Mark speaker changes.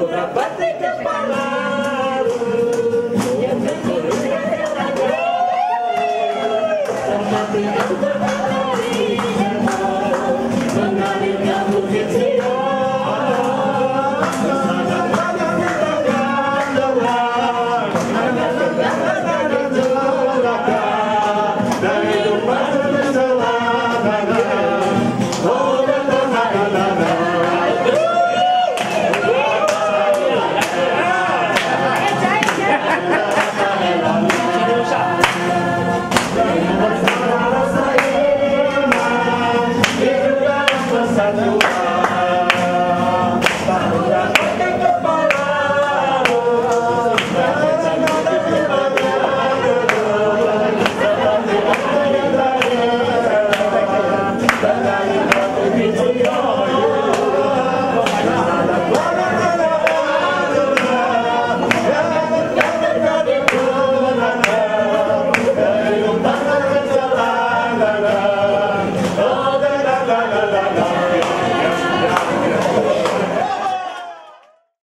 Speaker 1: urat batik kepala Yang la la la